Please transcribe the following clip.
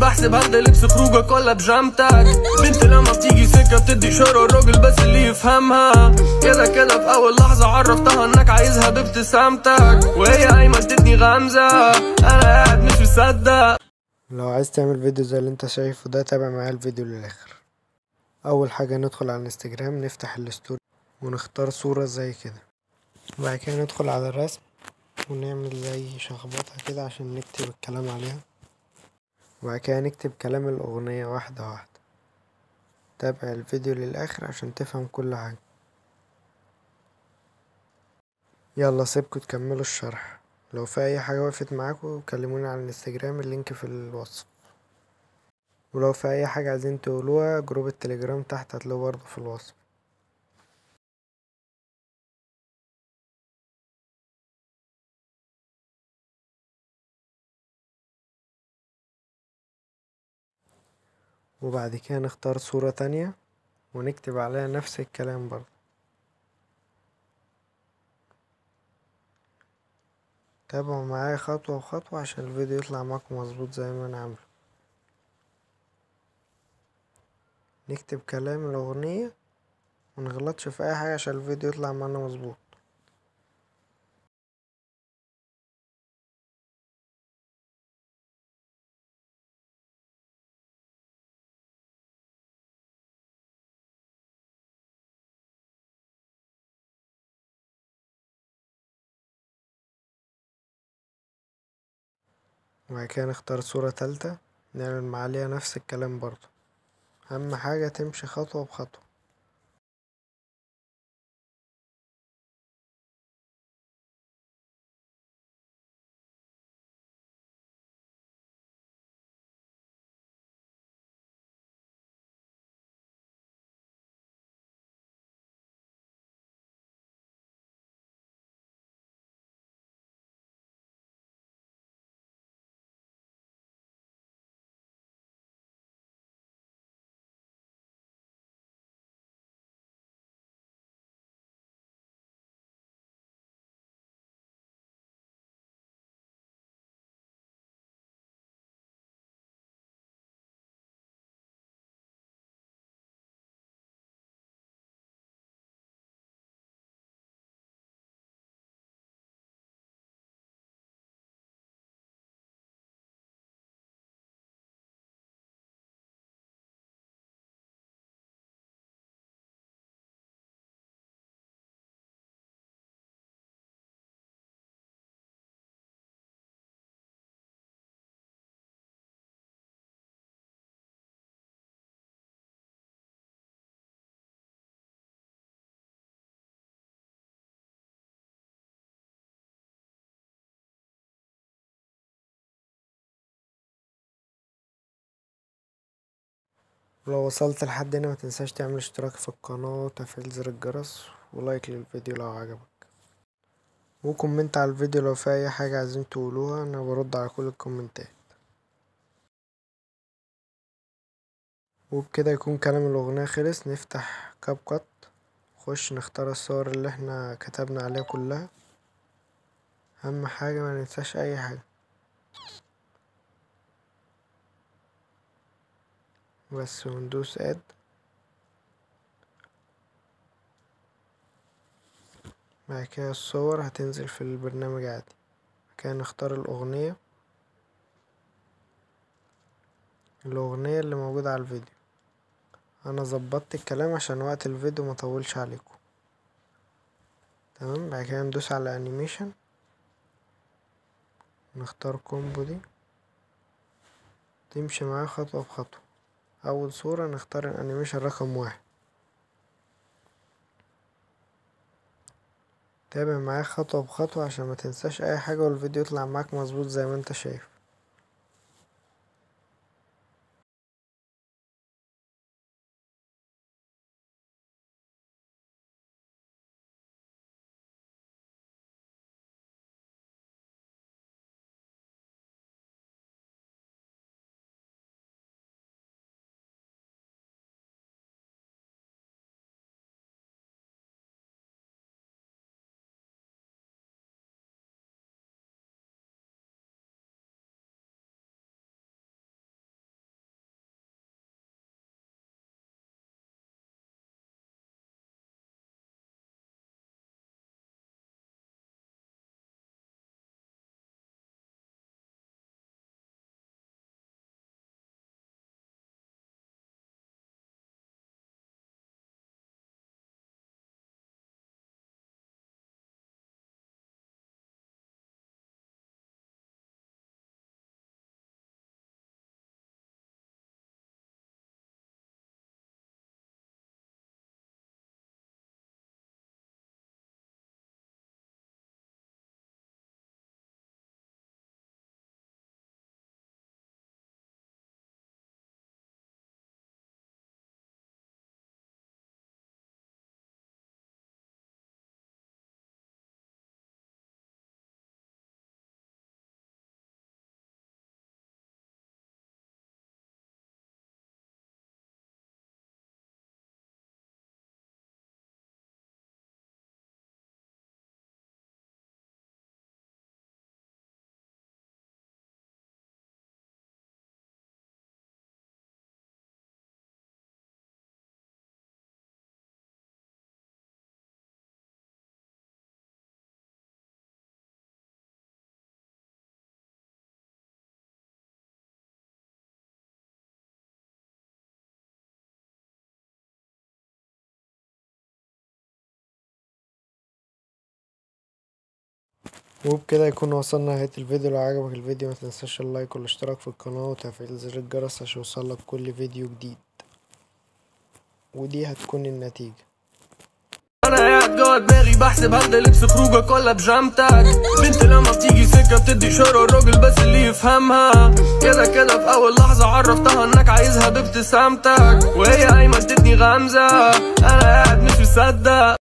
بحسب هل لبس خروجك ولا بجامتك. بنت لما بتيجي سكة بتدي شارة الراجل بس اللي يفهمها. كده كده في أول لحظة عرفتها إنك عايزها بابتسامتك. وهي قايمة ادتني غمزة. أنا قاعد مش مصدق. لو عايز تعمل فيديو زي اللي انت شايفه ده تابع معايا الفيديو للآخر. أول حاجة ندخل على الانستجرام نفتح الستوري ونختار صورة زي كده. وبعد كده ندخل على الرسم ونعمل زي شخبطة كده عشان نكتب الكلام عليها. وبعد كده نكتب كلام الأغنية واحدة واحدة. تابع الفيديو للآخر عشان تفهم كل حاجة. يلا سيبكوا تكملوا الشرح. لو في أي حاجة وقفت معاكوا كلموني على الإنستجرام ال link في الوصف ولو في أي حاجة عايزين تقولوها group التليجرام تحت هتلاقوه برضه في الوصف وبعد كده نختار صورة تانية ونكتب عليها نفس الكلام برضه. تابعوا معايا خطوة بخطوة عشان الفيديو يطلع معاكم مظبوط زي ما أنا عامله. نكتب كلام الأغنية منغلطش في أي حاجة عشان الفيديو يطلع معانا مظبوط. وبعد كده نختار صورة تالتة نعمل معاليها نفس الكلام برضه. أهم حاجة تمشي خطوة بخطوة. ولو وصلت لحد هنا متنساش تعمل اشتراك في القناة وتفعيل زر الجرس و like للفيديو لو عجبك. و comment على الفيديو لو في أي حاجة عايزين تقولوها أنا برد على كل الكومنتات. وبكده يكون كلام الأغنية خلص نفتح CapCut نخش نختار الصور اللي إحنا كتبنا عليها كلها. أهم حاجة ما ننساش أي حاجة. بس وندوس اد بعد كده الصور هتنزل في البرنامج عادي. كده نختار الأغنية. الأغنية اللي موجودة على الفيديو. أنا ظبطت الكلام عشان وقت الفيديو مطولش عليكم. تمام؟ بعد كده ندوس على انيميشن نختار combo دي. تمشي معاه خطوة بخطوة. أول صورة نختار ال animation رقم واحد. تابع معايا خطوة بخطوة عشان ما تنساش أي حاجة والفيديو يطلع معاك مظبوط زي ما أنت شايف وبكده يكون وصلنا نهاية الفيديو. لو عجبك الفيديو ما تنساش اللايك والاشتراك في القناة وتفعيل زر الجرس عشان يوصلك كل فيديو جديد. ودي هتكون النتيجة. أنا قاعد جوا دماغي بحسب هل ده لبس خروجك ولا بيجامتك بنت لما بتيجي سكة بتدي اشاره الراجل بس اللي يفهمها. كده كده في أول لحظة عرفتها إنك عايزها بابتسامتك وهي قايمة ادتني غمزة. أنا قاعد مش مصدق.